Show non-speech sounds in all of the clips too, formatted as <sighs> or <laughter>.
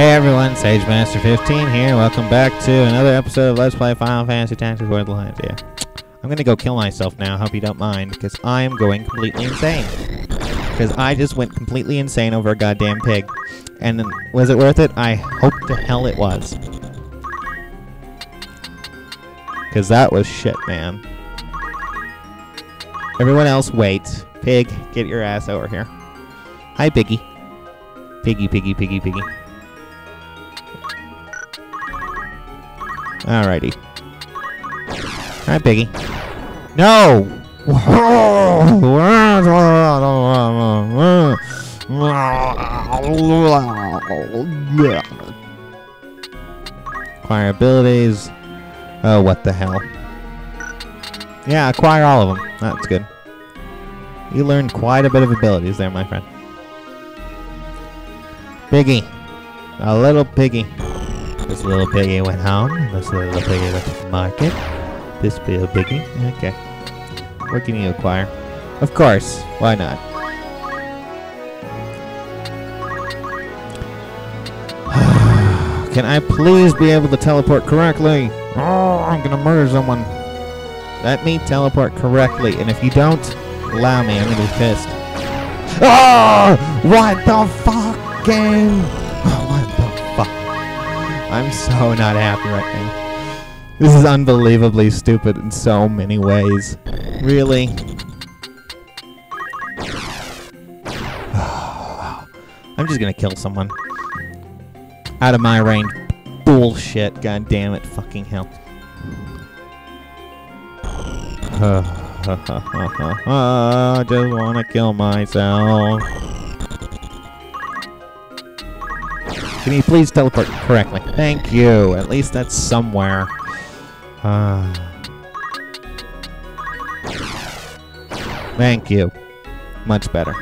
Hey everyone, Sage Master 15 here. Welcome back to another episode of Let's Play Final Fantasy Tactics Borderlands. Yeah. I'm gonna go kill myself now, hope you don't mind, because I am going completely insane. Because I just went completely insane over a goddamn pig. And was it worth it? I hope to hell it was. Because that was shit, man. Everyone else, wait. Pig, get your ass over here. Hi, Piggy. Piggy, piggy, piggy, piggy. Alrighty. Hi, Piggy. No! Acquire abilities. Oh, what the hell. Yeah, acquire all of them. That's good. You learned quite a bit of abilities there, my friend. Piggy. A little piggy. This little piggy went home. This little piggy went to the market. This little piggy. Okay. What can you acquire? Of course. Why not? <sighs> can I please be able to teleport correctly? Oh, I'm gonna murder someone. Let me teleport correctly, and if you don't allow me, I'm gonna be pissed. Oh! What the fuck, game? Oh? I'm so <laughs> not happy right now. This is unbelievably stupid in so many ways. Really? <sighs> I'm just gonna kill someone. Out of my range. Bullshit. God damn it. Fucking hell. <sighs> <sighs> I just wanna kill myself. Can you please teleport correctly? Thank you. At least that's somewhere. Uh, thank you. Much better.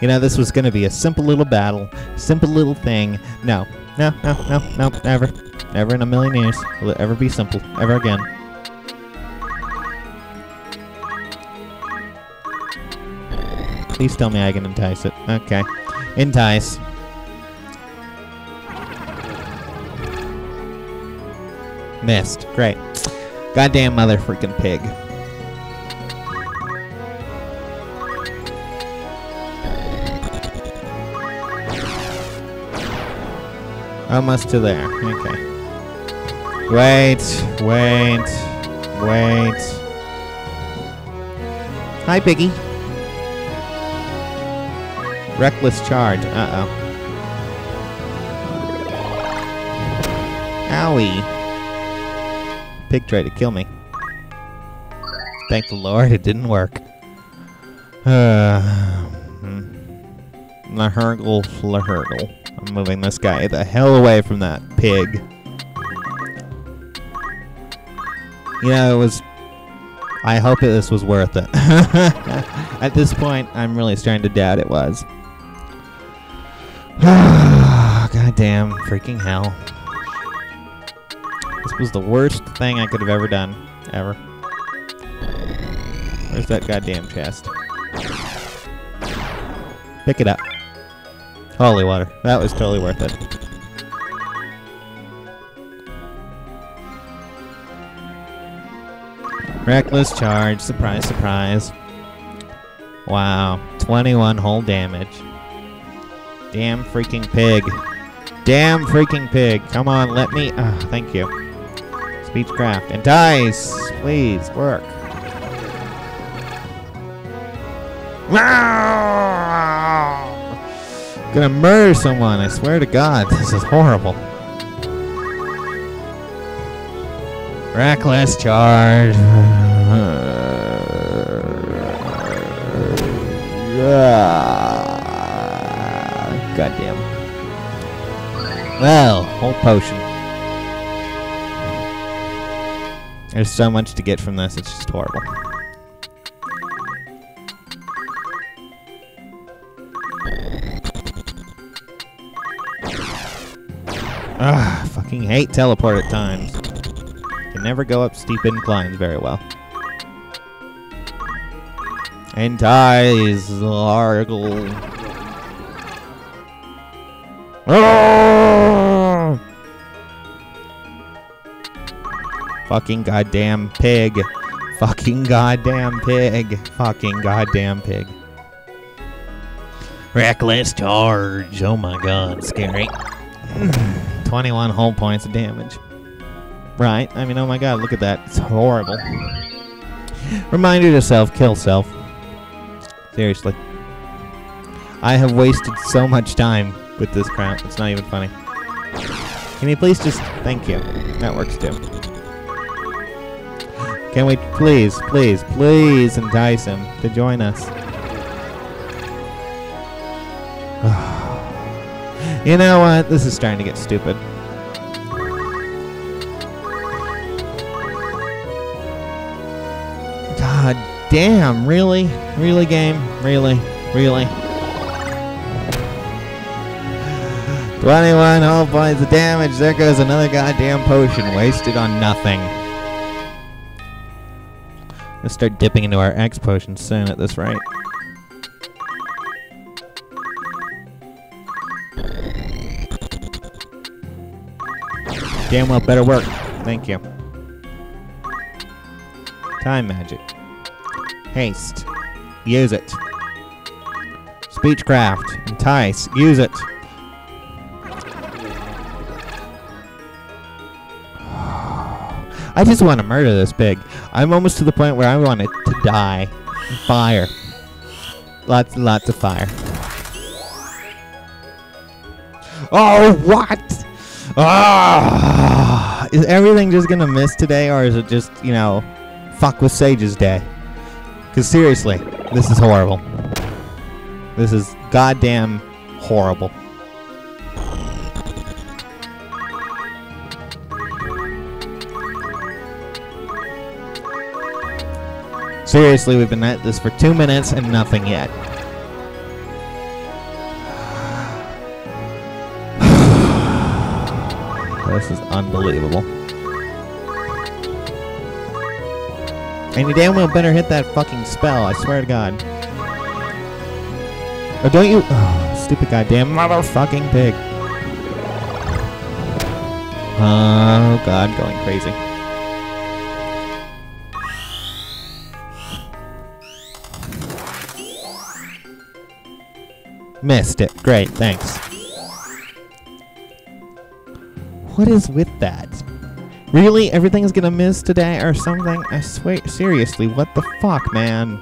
You know, this was going to be a simple little battle, simple little thing. No, no, no, no, no, never. Never in a million years will it ever be simple, ever again. Please tell me I can entice it. Okay. Entice. Missed. Great. Goddamn mother freaking pig. Almost to there. Okay. Wait, wait, wait. Hi, Piggy. Reckless charge. Uh-oh. Owie. Pig tried to kill me. Thank the Lord, it didn't work. <sighs> Uh, Lahurgle, Lahurgle. I'm moving this guy the hell away from that pig. You know, it was... I hope that this was worth it. <laughs> At this point, I'm really starting to doubt it was. <sighs> Goddamn freaking hell. This was the worst thing I could have ever done. Ever. Where's that goddamn chest? Pick it up. Holy water. That was totally worth it. Reckless charge. Surprise, surprise. Wow. 21 whole damage. Damn freaking pig. Damn freaking pig. Come on, let me... Uh, thank you. Speechcraft. Entice! Please, work. Gonna murder someone, I swear to God. This is horrible. Reckless charge. Goddamn. Well, whole potion. There's so much to get from this, it's just horrible. Ah, fucking hate teleport at times. Can never go up steep inclines very well. Entice Largle. Oh! Fucking goddamn pig. Fucking goddamn pig. Fucking goddamn pig. Reckless charge. Oh my god, scary. <sighs> 21 whole points of damage. Right? I mean, oh my god, look at that. It's horrible. Reminder to self, kill self. Seriously. I have wasted so much time with this crap. It's not even funny. Can you please just... Thank you. That works too. Can we please, please, please entice him to join us? <sighs> you know what? This is starting to get stupid. God damn, really? Really, game? Really? Really? <sighs> 21 whole points of damage. There goes another goddamn potion wasted on nothing. Let's start dipping into our X potions soon at this rate. Damn well better work. Thank you. Time magic. Haste. Use it. Speechcraft. Entice. Use it. I just want to murder this pig. I'm almost to the point where I want it to die. Fire. Lots and lots of fire. Oh, what? Ah! Is everything just gonna miss today, or is it just, you know, fuck with Sage's day? Because seriously, this is horrible. This is goddamn horrible. Seriously, we've been at this for two minutes and nothing yet. <sighs> this is unbelievable. And you damn well better hit that fucking spell, I swear to God. Or don't you... Oh, <sighs> stupid goddamn motherfucking pig. Oh, God, going crazy. Missed it. Great, thanks. What is with that? Really? Everything's gonna miss today or something? I swear, seriously, what the fuck, man?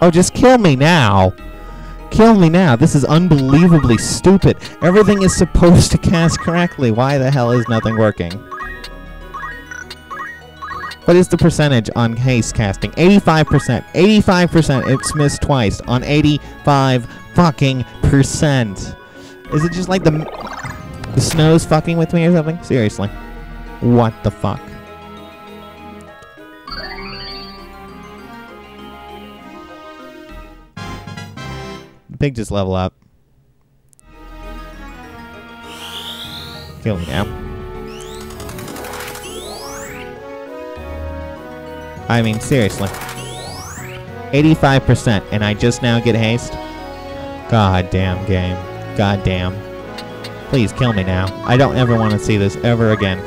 Oh, just kill me now! Kill me now. This is unbelievably stupid. Everything is supposed to cast correctly. Why the hell is nothing working? What is the percentage on haste casting? 85%. 85%. It's missed twice on 85 fucking percent. Is it just like the the snow's fucking with me or something? Seriously. What the fuck? Pig just level up. Kill me now. I mean, seriously. 85%, and I just now get haste? God damn game. God damn. Please kill me now. I don't ever want to see this ever again.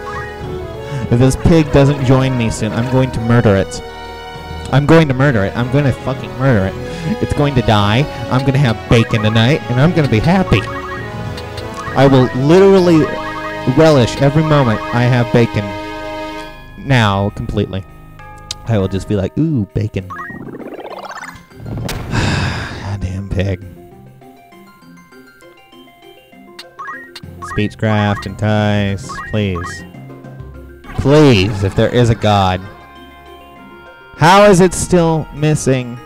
If this pig doesn't join me soon, I'm going to murder it. I'm going to murder it. I'm going to fucking murder it. It's going to die. I'm going to have bacon tonight, and I'm going to be happy. I will literally relish every moment I have bacon now completely. I will just be like, ooh, bacon. <sighs> Damn pig. Speechcraft, entice, please. Please, if there is a god. How is it still missing?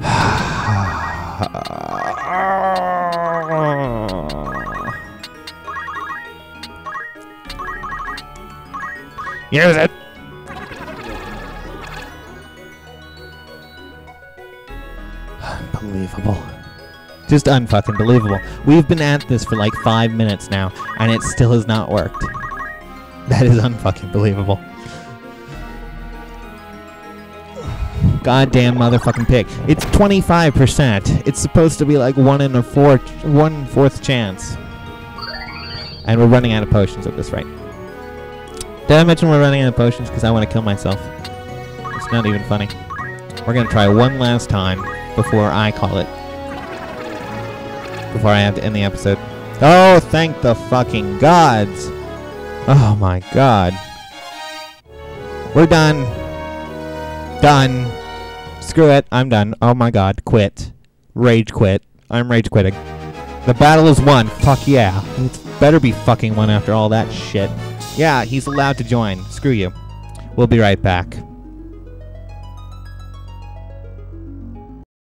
<sighs> Use it! Unbelievable. Just unfucking believable. We've been at this for like five minutes now, and it still has not worked. That is unfucking believable. Goddamn motherfucking pick. It's 25%. It's supposed to be like one in a fourth, one fourth chance. And we're running out of potions at this rate. Did I mention we're running out of potions because I want to kill myself? It's not even funny. We're gonna try one last time before I call it. Before I have to end the episode. Oh, thank the fucking gods! Oh my god. We're done. Done. Screw it. I'm done. Oh my god. Quit. Rage quit. I'm rage quitting. The battle is won. Fuck yeah. It's better be fucking won after all that shit. Yeah, he's allowed to join. Screw you. We'll be right back.